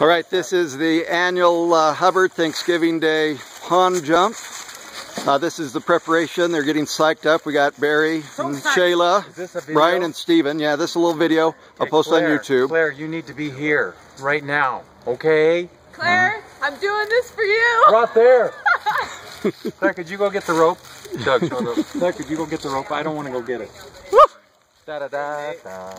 All right, this is the annual uh, Hubbard Thanksgiving Day pond jump. Uh, this is the preparation. They're getting psyched up. We got Barry and Shayla, Brian and Steven. Yeah, this is a little video. I'll post Claire, on YouTube. Claire, you need to be here right now, okay? Claire, uh-huh. I'm doing this for you. Right there. Claire, could you go get the rope? Doug, Claire, could you go get the rope? I don't want to go get it. Da da da da.